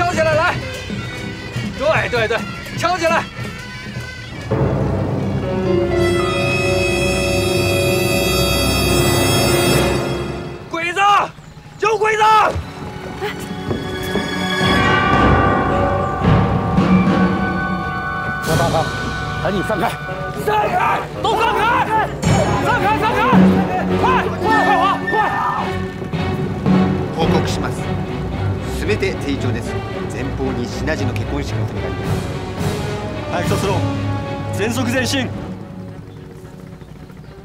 敲起来，来！对对对，敲起来！鬼子，有鬼子！张大哥，赶紧散开！散开！都散开！すべてです。前方にシナジの結婚式のためがあります。早くとすろ全速前進。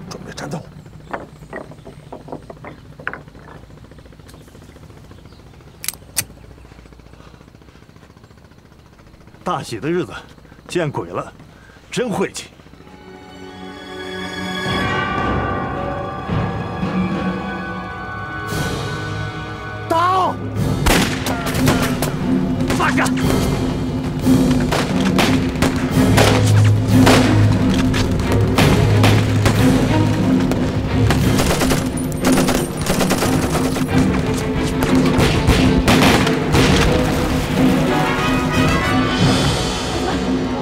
准备战斗。大喜的日子，见鬼了，真晦气！跟我！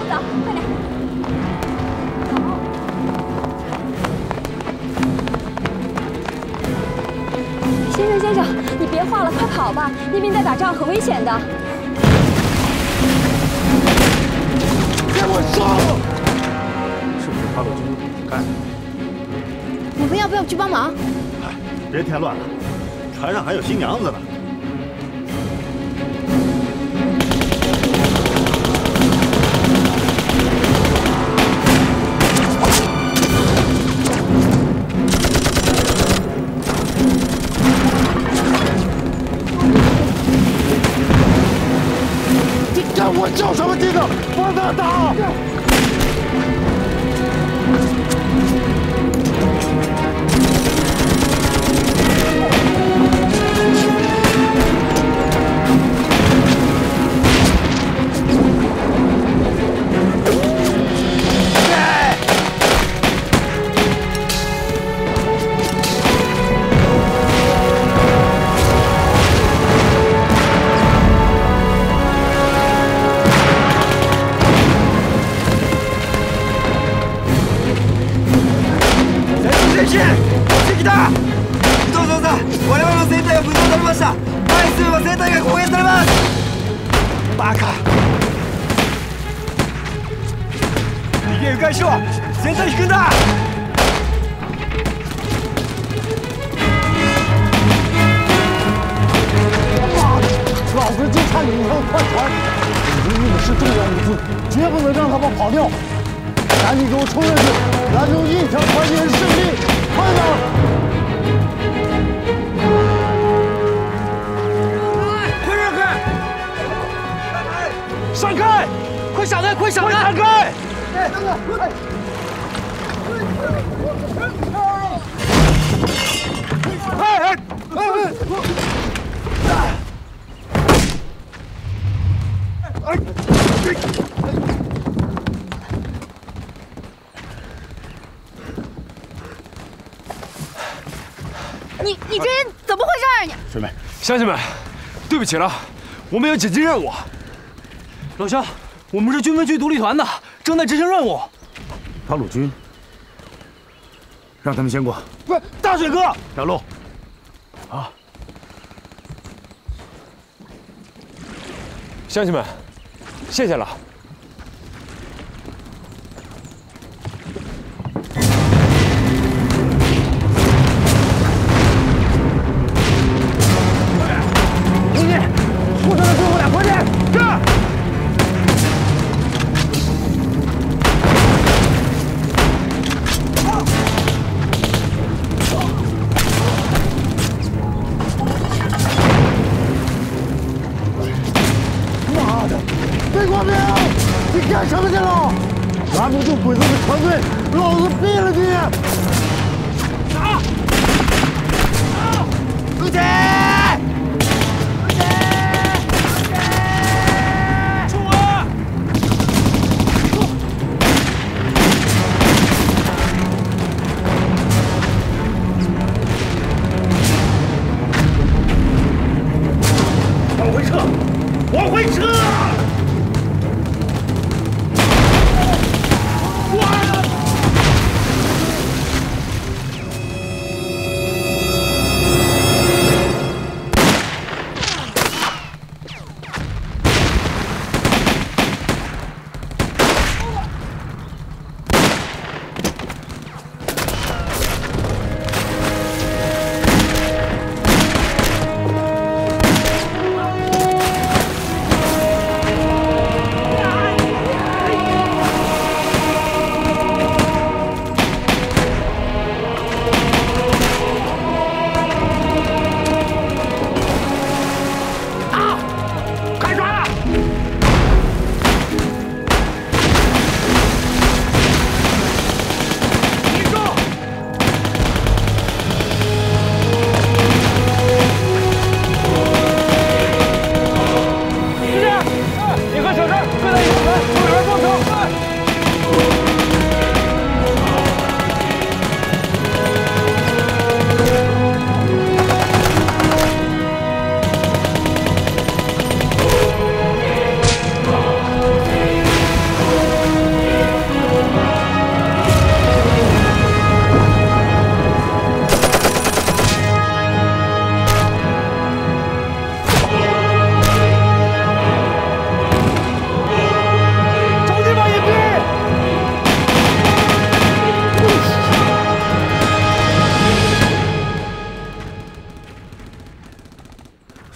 走，快点！先生，先生，你别画了，快跑吧！那边在打仗，很危险的。还有新娘子呢。乡亲们，对不起了，我们有紧急任务。老乡，我们是军分区独立团的，正在执行任务。八路军，让他们先过。不是大水哥，让路。啊！乡亲们，谢谢了。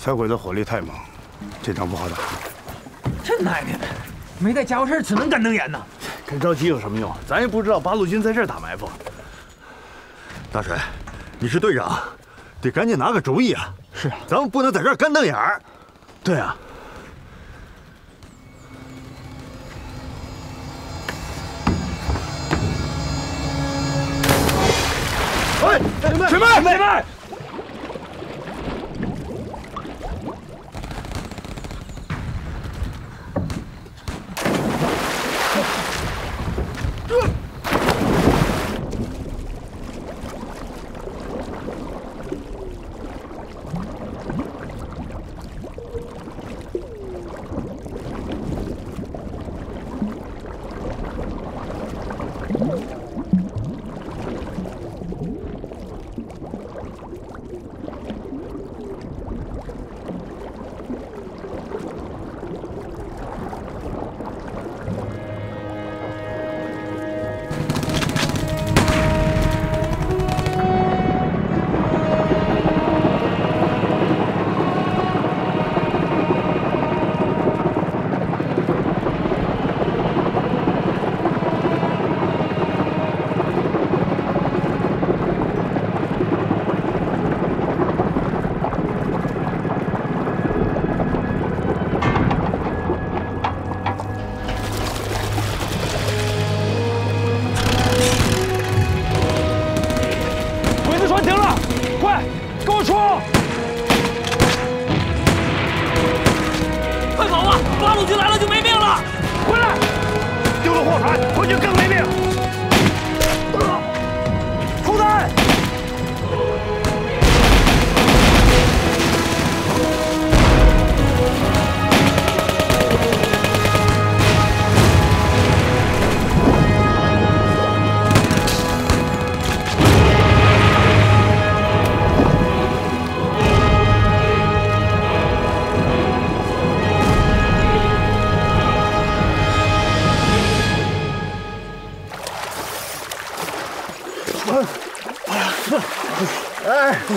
小鬼子火力太猛，这仗不好打。这奶奶的，没带家伙事儿，只能干瞪眼呐！干着急有什么用？咱也不知道八路军在这儿打埋伏。大帅，你是队长，得赶紧拿个主意啊！是啊，咱们不能在这儿干瞪眼儿。对啊，哎，前面，前面！鬼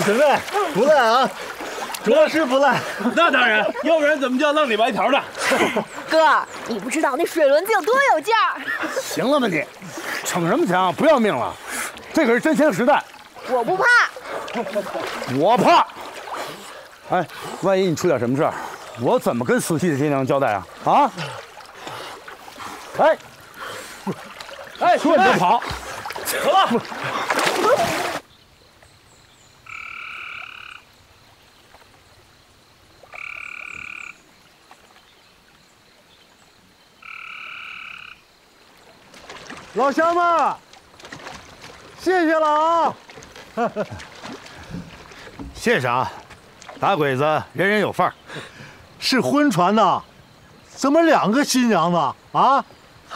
哎，准备不赖啊，着实不赖。那当然，要不然怎么叫浪里白条呢？哥，你不知道那水轮子有多有劲儿。行了吧你，逞什么强？不要命了？这可是真枪实弹，我不怕。我怕。哎，万一你出点什么事儿，我怎么跟死去的爹娘交代啊？啊！哎，哎，说你就跑，走了。老乡们，谢谢了啊！谢谢啊，打鬼子人人有份儿，是婚船呐，怎么两个新娘子啊？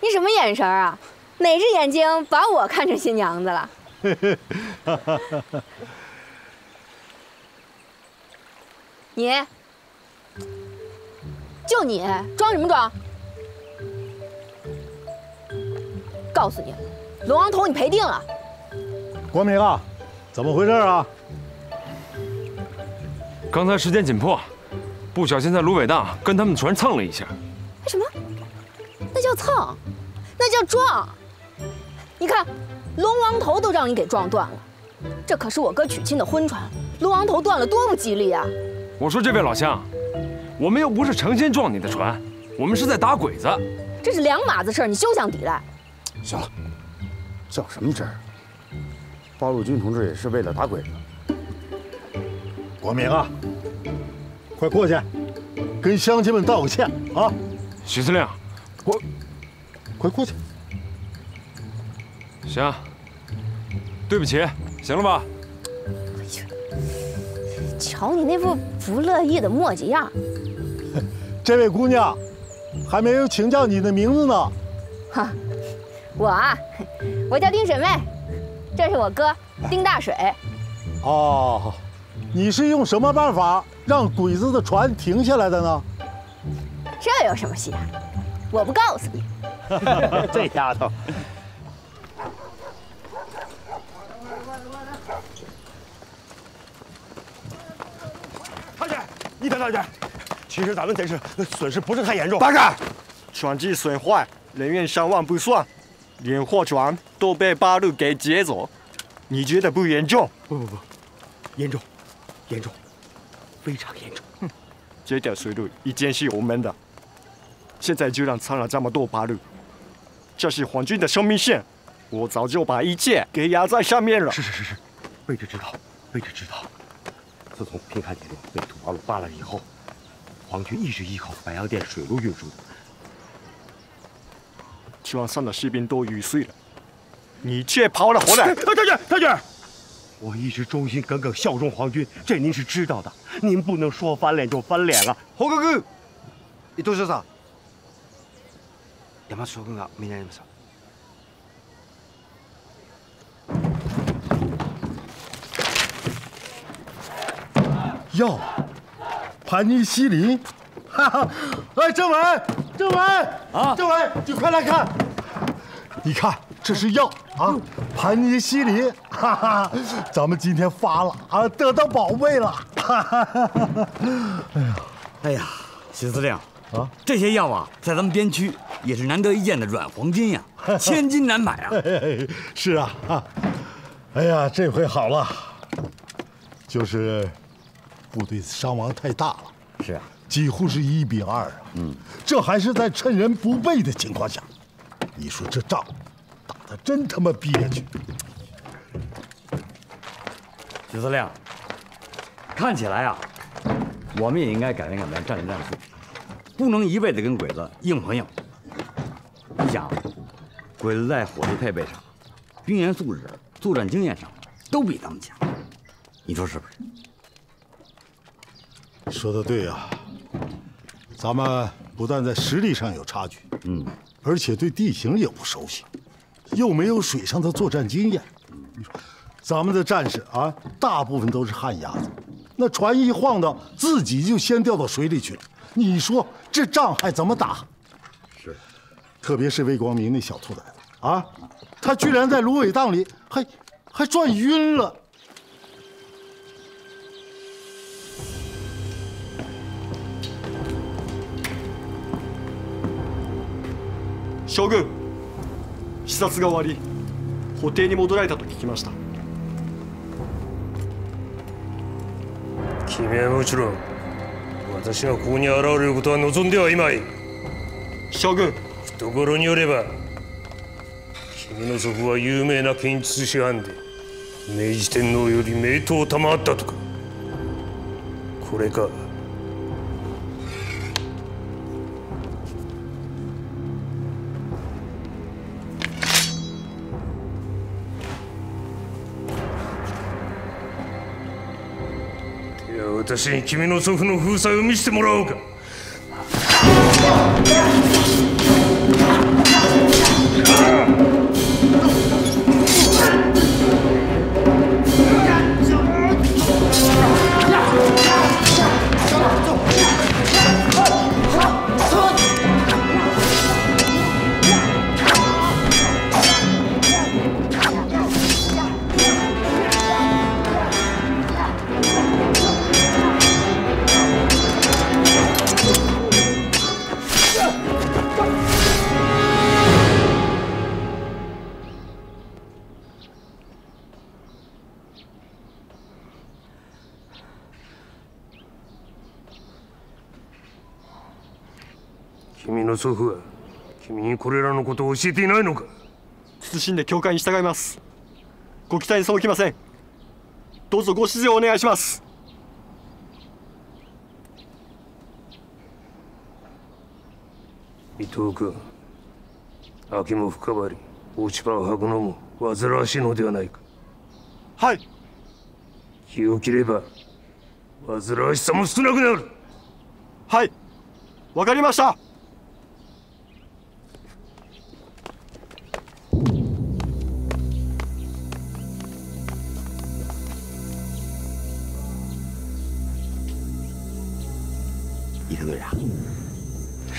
你什么眼神啊？哪只眼睛把我看成新娘子了？你，就你装什么装？告诉你，龙王头你赔定了。国明啊，怎么回事啊？刚才时间紧迫，不小心在芦苇荡跟他们船蹭了一下。什么？那叫蹭，那叫撞。你看，龙王头都让你给撞断了，这可是我哥娶亲的婚船，龙王头断了多不吉利啊！我说这位老乡，我们又不是诚心撞你的船，我们是在打鬼子。这是两码子事儿，你休想抵赖。行了，较什么真儿？八路军同志也是为了打鬼子。国明啊，快过去，跟乡亲们道个歉啊！许司令，我，快过去。行，对不起，行了吧？瞧你那副不乐意的墨迹样。这位姑娘，还没有请教你的名字呢。哈，我啊，我叫丁水妹，这是我哥丁大水。哦，你是用什么办法让鬼子的船停下来的呢？这有什么戏啊？我不告诉你。这丫头。大姐，你等等姐，其实咱们这次损失不是太严重。报告，船只损坏，人员伤亡不算，连货船都被八路给劫走。你觉得不严重？不不不，严重，严重，非常严重。哼，这条水路以前是我们的，现在居然藏了这么多八路，这是皇军的生命线，我早就把一切给压在上面了。是是是是，位置知道，卑职知道。自从平汉铁路被土八路扒了以后，皇军一直依靠白洋淀水路运输。船上的士兵都玉碎了，你却跑了回来。大姐，大姐，我一直忠心耿耿效忠皇军，这您是知道的。您不能说翻脸就翻脸啊！侯哥哥，伊どうしたさ？山本将軍が見られました。药，盘尼西林，哈哈！哎，政委， 政委啊，政委，你快来看，你看这是药啊，盘尼西林，哈哈！咱们今天发了啊，得到宝贝了，哈哈哈哈！哎呀，哎呀，徐司令啊，这些药啊，在咱们边区也是难得一见的软黄金呀，千金难买啊！是啊，哎呀，这回好了，就是。部队伤亡太大了，是啊，几乎是一比二啊。嗯，这还是在趁人不备的情况下，你说这仗打得真他妈憋屈。徐司令，看起来啊，我们也应该改变改变战略战术，不能一味的跟鬼子硬碰硬。你想，鬼子在火力配备上、兵员素质、作战经验上都比咱们强，你说是不是？说的对呀，咱们不但在实力上有差距，嗯，而且对地形也不熟悉，又没有水上的作战经验。你说，咱们的战士啊，大部分都是旱鸭子，那船一晃荡，自己就先掉到水里去了。你说这仗还怎么打？是，特别是魏光明那小兔崽子啊，他居然在芦苇荡里还还转晕了。将軍。視察が終わり補定に戻られたと聞きました。君はもちろん私がここに現れることは望んではいまい。将軍。懐によれば君の祖父は有名な剣術師藩で明治天皇より名刀賜ったとか。これか私に君の祖父の封鎖を見せてもらおうか。祖父は君にこれらのことを教えていないのか？謹んで教会に従います。ご期待に背きません。どうぞご指示をお願いします。伊藤君秋も深まり落ち葉を吐くのも煩わしいのではないか？はい。気を切れば煩わしさも少なくなる。はい。わかりました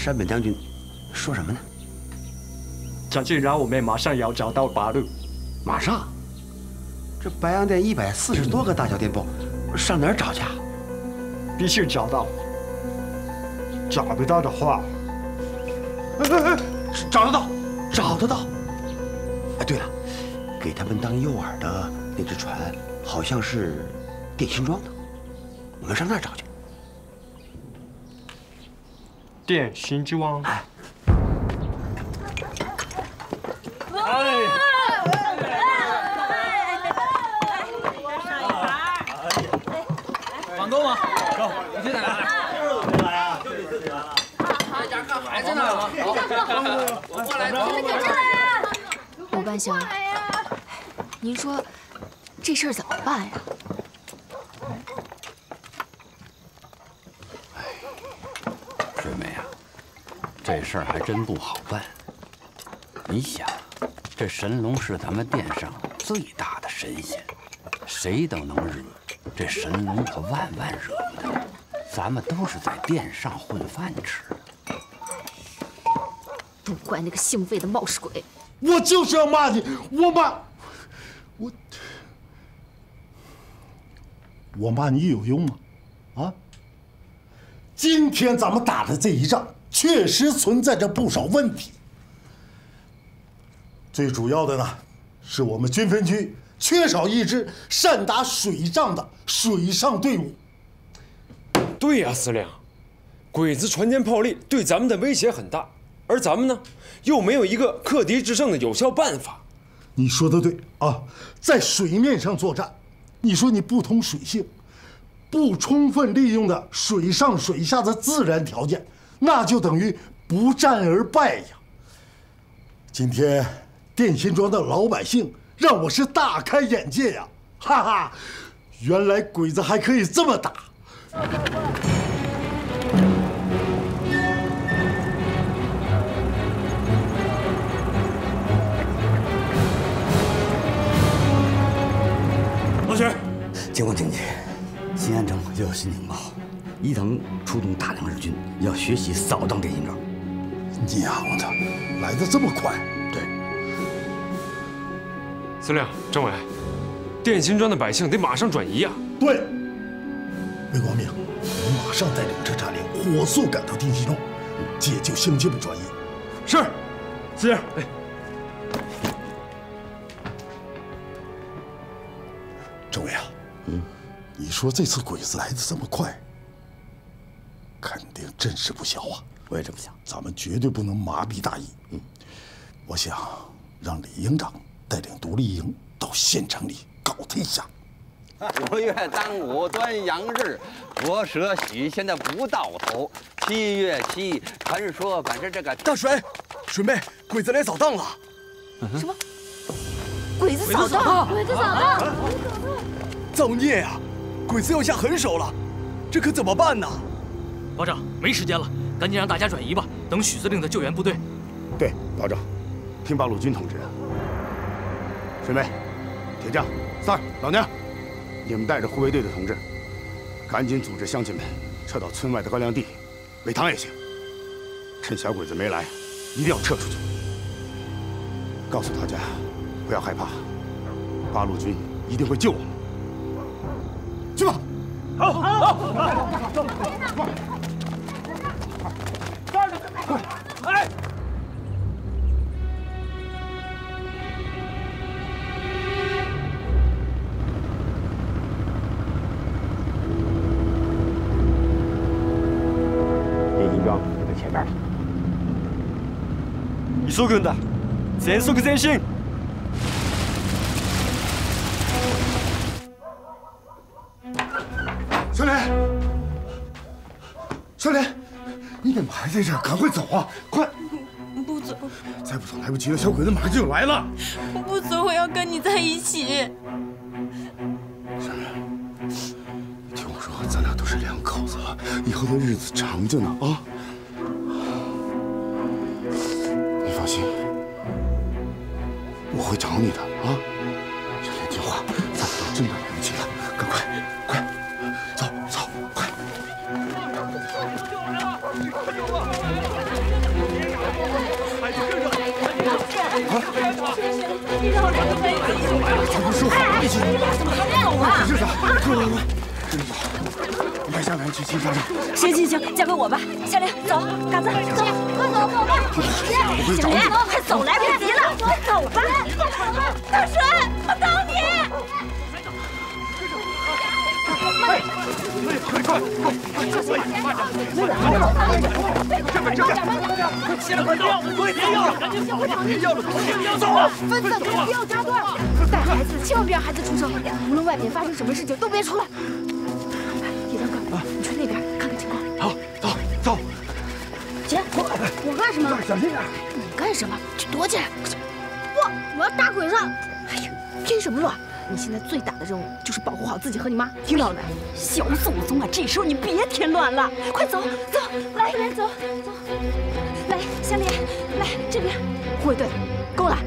山本将军说什么呢？将军让我们马上要找到八路。马上？这白洋淀一百四十多个大小店铺，上哪儿找去？啊？必须找到。找不到的话，哎哎哎，找得到，找得到。哎，对了，给他们当诱饵的那只船，好像是电新庄的，我们上那儿找去。电新庄。哎。网购吗？走，你去哪来？孩子呢？我过来，我过来。鲁半兄，您说这事儿怎么办呀？水梅啊，这事儿还真不好办。你想，这神龙是咱们殿上最大的神仙，谁都能惹，这神龙可万万惹不得。咱们都是在殿上混饭吃。都怪那个姓魏的冒失鬼！我就是要骂你，我骂我，我骂你有用吗？啊？今天咱们打的这一仗，确实存在着不少问题。最主要的呢，是我们军分区缺少一支善打水仗的水上队伍。对呀，司令，鬼子船坚炮利，对咱们的威胁很大。而咱们呢，又没有一个克敌制胜的有效办法。你说的对啊，在水面上作战，你说你不通水性，不充分利用的水上水下的自然条件，那就等于不战而败呀。今天电信庄的老百姓让我是大开眼界呀，哈哈，原来鬼子还可以这么打。老许，情况紧急，新安城又有新情报，伊藤出动大量日军，要学习扫荡电信庄。娘的，来的这么快？对。司令、政委，电信庄的百姓得马上转移呀！对。魏光明，你马上带领这战连火速赶到电信庄，解救乡亲们转移。是，司令。哎。政委啊，嗯，你说这次鬼子来的这么快，阵势不小啊！我也这么想，咱们绝对不能麻痹大意。嗯，我想让李营长带领独立营到县城里搞他一下。五月当午，端阳日，佛蛇许现在不到头。七月七，传说反正这个大水，水妹，鬼子来扫荡了。什么？鬼子扫荡？鬼子扫荡？造孽呀！鬼子要下狠手了！这可怎么办呢？保长，没时间了，赶紧让大家转移吧，等许司令的救援部队。对，保长，听八路军通知的。水妹、铁匠、三儿、老娘，你们带着护卫队的同志，赶紧组织乡亲们撤到村外的高粱地，喂汤也行。趁小鬼子没来，一定要撤出去。告诉大家，不要害怕，八路军一定会救我们。去吧！好，好，走，快！快！急ぐんだ全速前進小莲，小莲，你怎么还在这儿？赶快走啊！快！不走，再不走来不及了，小鬼子马上就来了。我不走，我要跟你在一起。小莲，你听我说，咱俩都是两口子，以后的日子长着呢啊！ 说好一起，怎么还没走啊？快快快，跟着走，你带夏莲去金沙镇。行行行，交给我吧。夏莲，走，嘎子，走，快走，走吧。小莲，快走，来不及了，快走吧。大水，我等你。快快快快！这边这边，快起来，快走！快别要了，赶紧走！别要了，别要走啊！分散，不要扎断。带孩子千万别让孩子出声，无论外面发生什么事情都别出来。铁匠哥，你去那边看看情况。好，走走。姐，我我干什么？小心点。你干什么？去躲起来！不，我要打鬼子。哎呀，拼什么乱？你现在最大的任务就是保护好自己和你妈，听到了没？小祖宗啊！这时候你别添乱了，快走走，来来走走，来香莲，来这边，护卫队，跟我来，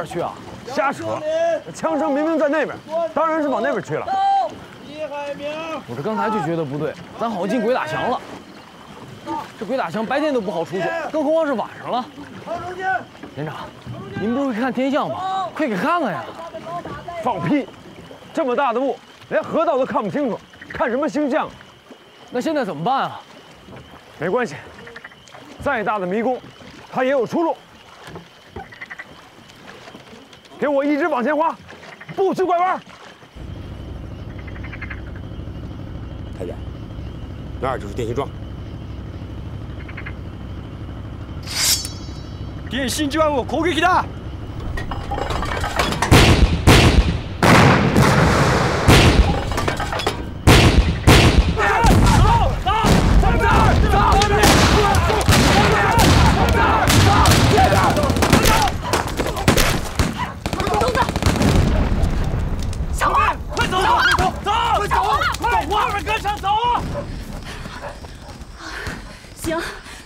边去啊？瞎扯！枪声明明在那边，当然是往那边去了。李海明，我这刚才就觉得不对，咱好像进鬼打墙了。这鬼打墙白天都不好出去，更何况是晚上了。连长，您不会看天象吗？快给看看呀！放屁！这么大的雾，连河道都看不清楚，看什么星象？那现在怎么办啊？没关系，再大的迷宫，它也有出路。给我一直往前滑，不许拐弯。太监，那儿就是电信桩。电信所を攻撃だ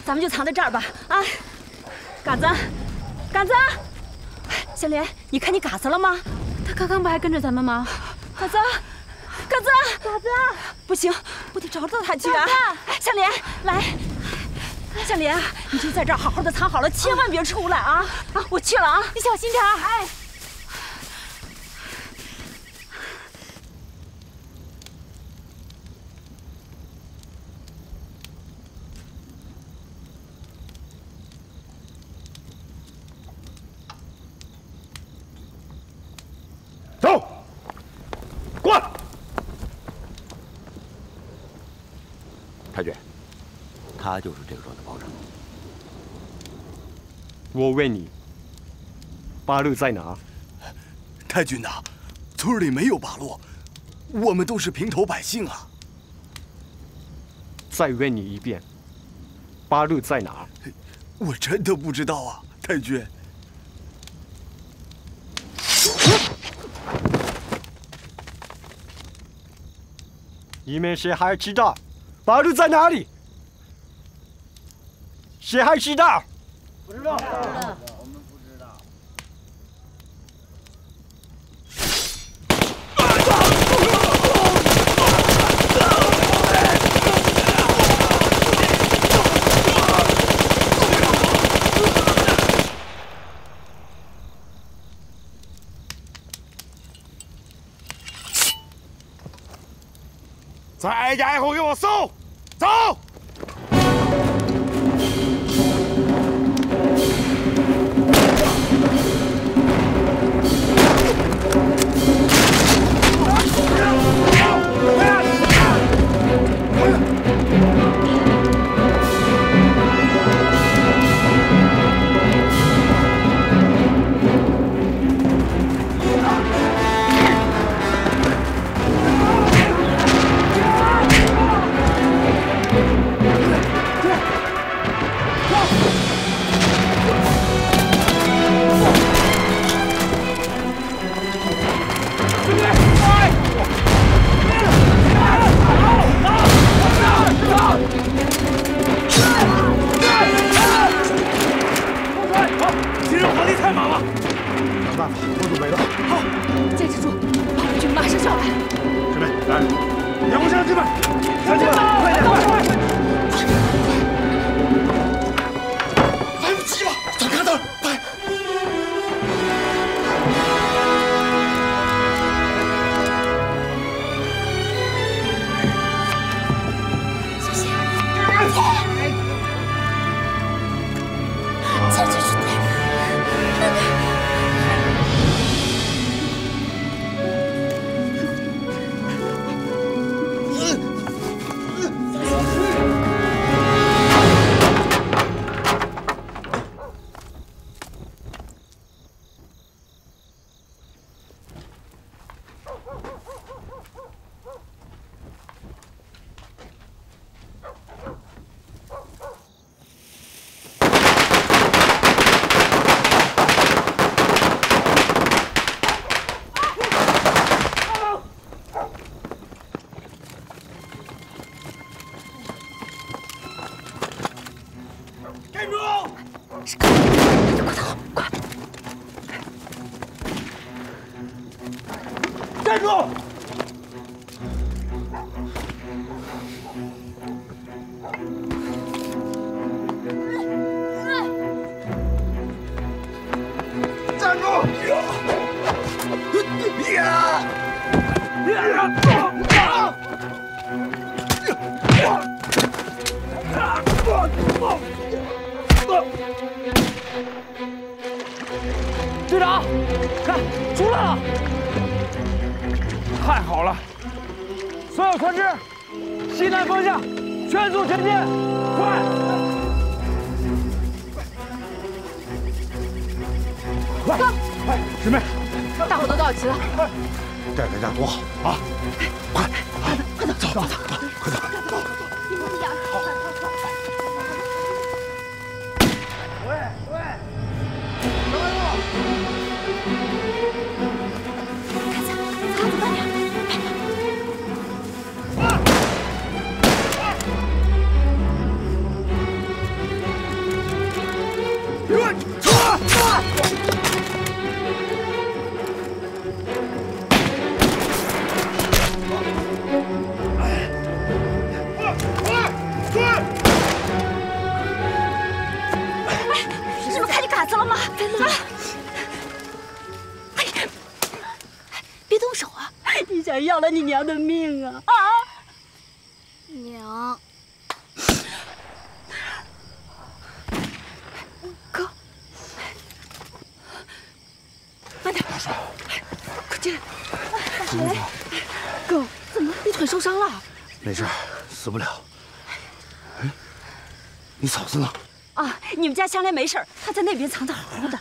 咱们就藏在这儿吧。啊，嘎子，嘎子，小莲，你看你嘎子了吗？他刚刚不还跟着咱们吗？嘎子，嘎子，嘎子，不行，我得找找他去啊！小莲，来，小莲，你就在这儿好好的藏好了，千万别出来啊！啊，我去了啊，你小心点儿。哎。他就是这个庄的保长。我问你，八路在哪？太君呐，村里没有八路，我们都是平头百姓啊。再问你一遍，八路在哪？我真的不知道啊，太君。你们谁还知道八路在哪里？谁还知道？不知道。再挨家挨户给我搜，走，走走走，快走！没事他在那边藏得好好的。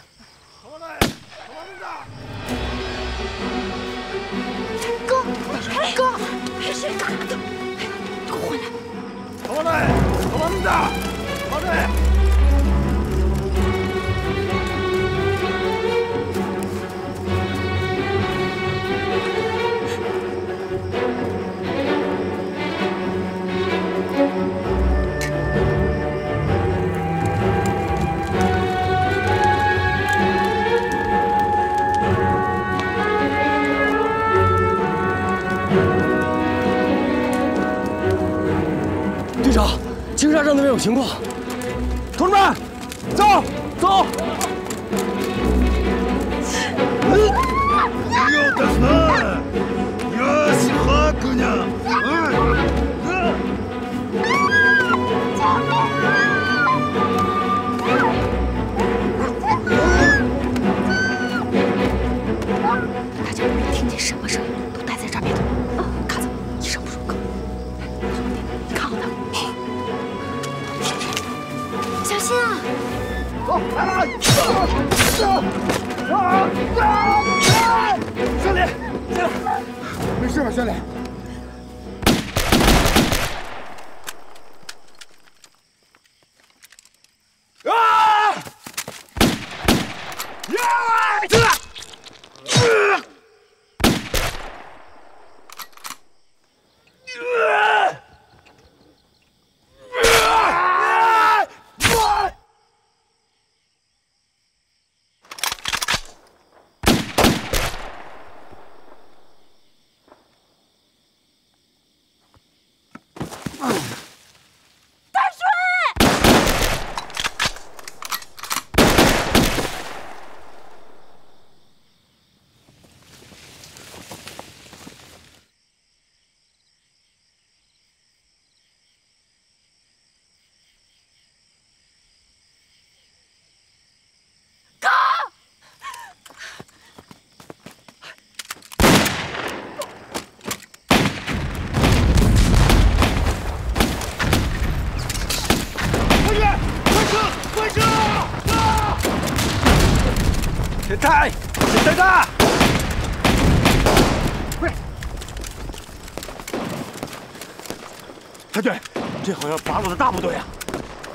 这好像八路的大部队啊！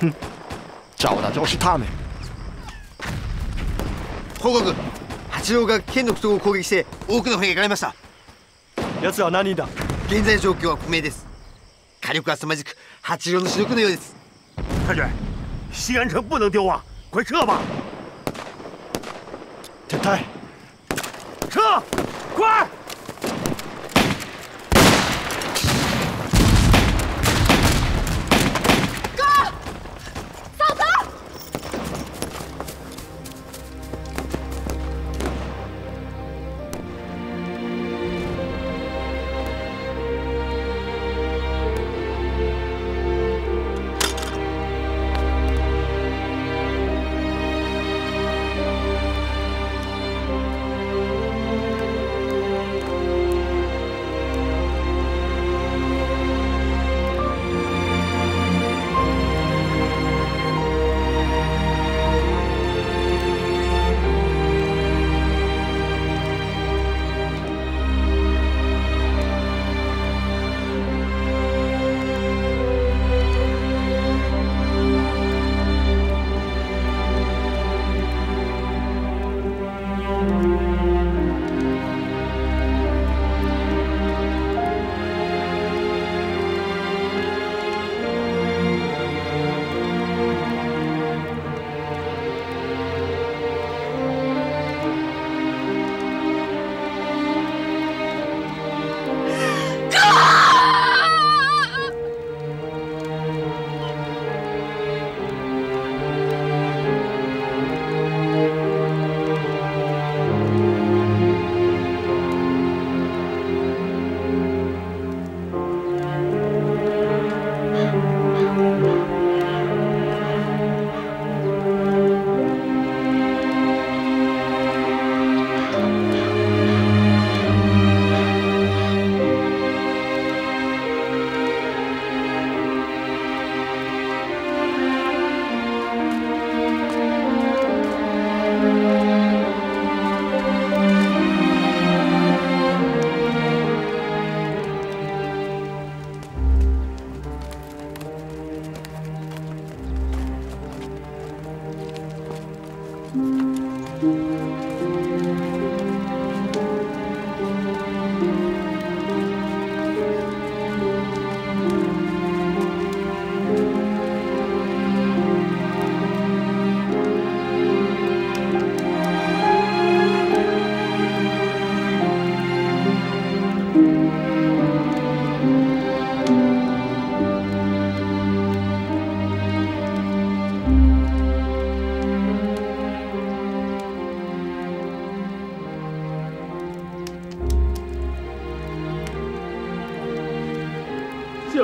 哼，找的就是他们。報告八郎が剣の不頭を攻撃して多くの兵がやられました奴は何人だ現在状況は不明です火力は凄まじく八郎の主力のようです太君，西安城不能丢啊！快撤吧！铁太，撤，快！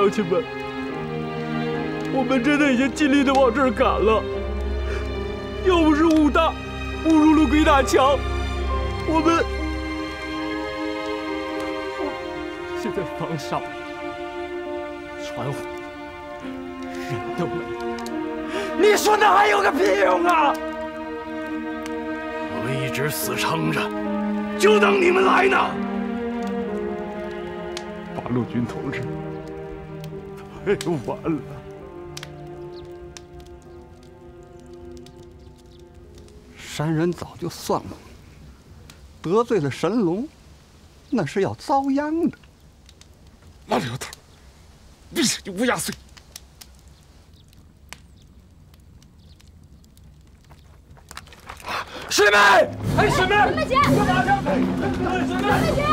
乡亲们，我们真的已经尽力的往这儿赶了。要不是武大误入了鬼打墙，我们现在房上船毁，人都没了。你说那还有个屁用啊！我们一直死撑着，就等你们来呢。八路军同志。太晚了！山人早就算了，得罪了神龙，那是要遭殃的。老刘头，你乌鸦嘴！师妹，哎，师妹，师妹姐，干嘛去？师妹姐，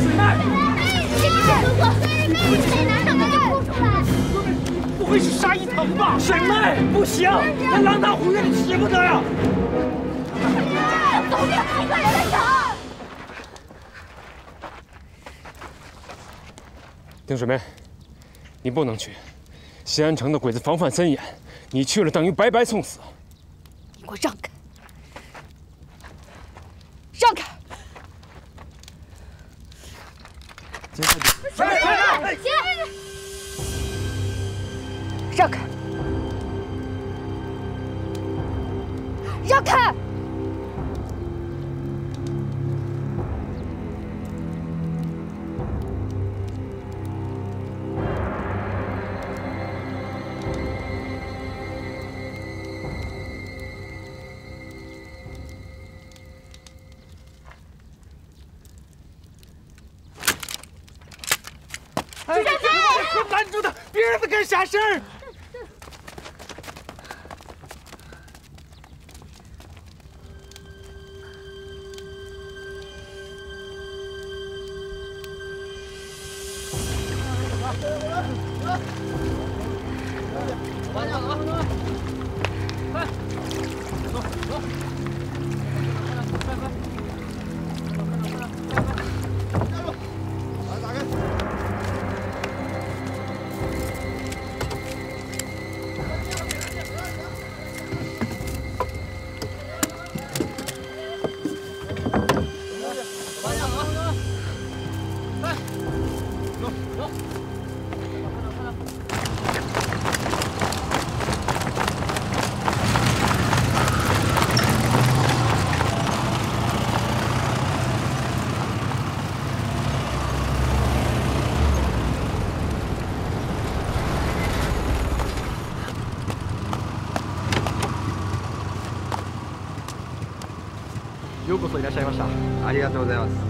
师妹。水难怎么就哭出来？不会是沙一腾吧？水妹，不行，在狼大虎院里使不得呀！走边，快点来抢！丁水妹，你不能去。西安城的鬼子防范森严，你去了等于白白送死。你给我让开！いらっしゃいました。ありがとうございます。